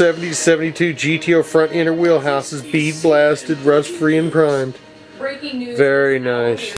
70 72 GTO front inner wheelhouses, bead blasted, rust free and primed. Very nice.